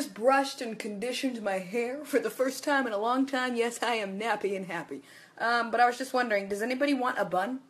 just brushed and conditioned my hair for the first time in a long time. Yes, I am nappy and happy. Um, but I was just wondering, does anybody want a bun?